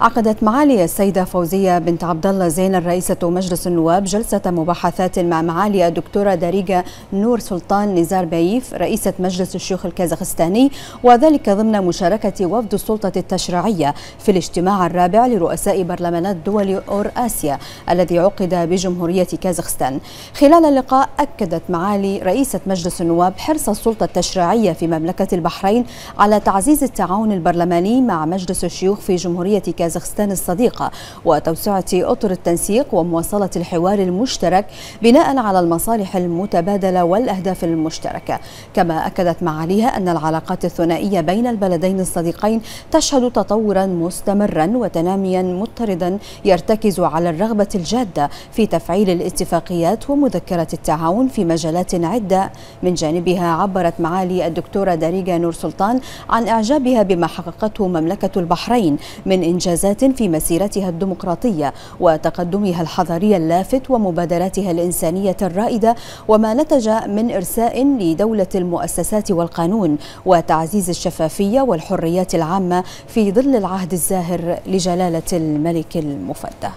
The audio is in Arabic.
عقدت معالي السيدة فوزية بنت عبد الله زين رئيسة مجلس النواب جلسة مباحثات مع معالي الدكتورة داريجا نور سلطان نزار بايف رئيسة مجلس الشيوخ الكازاخستاني وذلك ضمن مشاركة وفد السلطة التشريعية في الاجتماع الرابع لرؤساء برلمانات دول أور آسيا الذي عقد بجمهورية كازاخستان. خلال اللقاء أكدت معالي رئيسة مجلس النواب حرص السلطة التشريعية في مملكة البحرين على تعزيز التعاون البرلماني مع مجلس الشيوخ في جمهورية كازاخستان. الصديقة وتوسعة أطر التنسيق ومواصلة الحوار المشترك بناء على المصالح المتبادلة والأهداف المشتركة. كما أكدت معاليها أن العلاقات الثنائية بين البلدين الصديقين تشهد تطورا مستمرا وتناميا مضطردا يرتكز على الرغبة الجادة في تفعيل الاتفاقيات ومذكرة التعاون في مجالات عدة. من جانبها عبرت معالي الدكتورة داريجا نور سلطان عن إعجابها بما حققته مملكة البحرين من إنجازات في مسيرتها الديمقراطية وتقدمها الحضاري اللافت ومبادراتها الإنسانية الرائدة وما نتج من إرساء لدولة المؤسسات والقانون وتعزيز الشفافية والحريات العامة في ظل العهد الزاهر لجلالة الملك المفدى